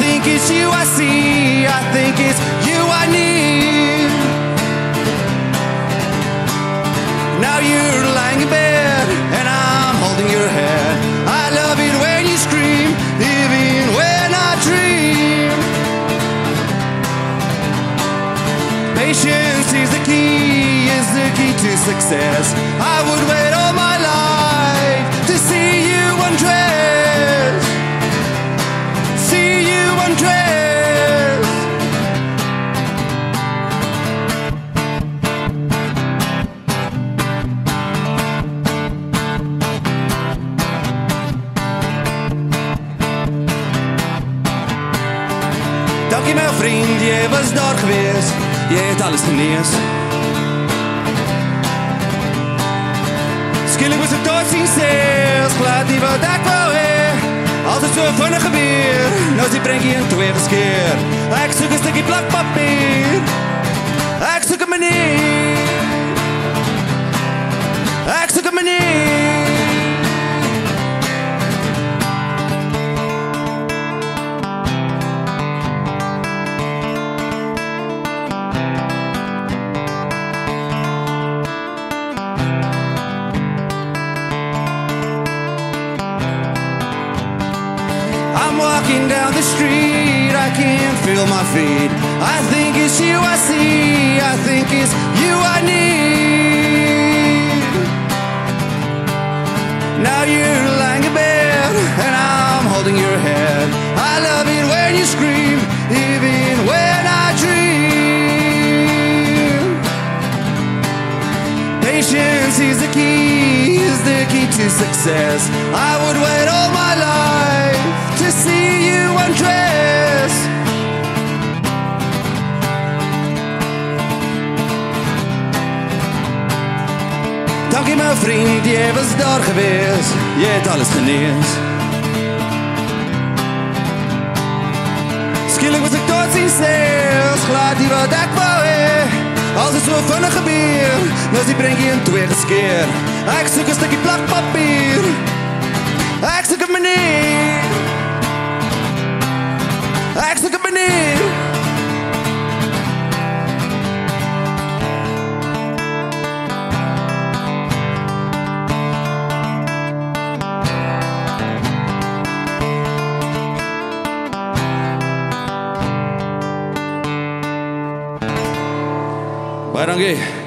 think it's you I see. I think it's you I need. Now you're lying in bed and I'm holding your head. I love it when you scream, even when I dream. Patience is the key, is the key to success. I would wait Dankie my vriend, jy was daar gewees. Jy het alles genees. Skielik was dit tot sien sês, glad nie wat ek wou hê. Alles het so vinnig gebeur. Nou is die prentjie in twee geskeer. Ek soek 'n stukkie plakpapier. Ek soek 'n manier. Walking down the street, I can't feel my feet. I think it's you I see, I think it's you I need. Now you're lying in bed and I'm holding your head. I love it when you scream, even when I dream. Patience is the key, is the key to success. I would wait all my life undress. Dankie my vriend, jy was daar gewees. Jy het alles genees. Skielik was ek tot sien sês, glad nie wat ek wou hê. Als het so vinnig gebeur, nou is die prentjie in twee geskeer. Ek soek 'n stukkie plakpapier. Ek soek 'n manier. Barangay.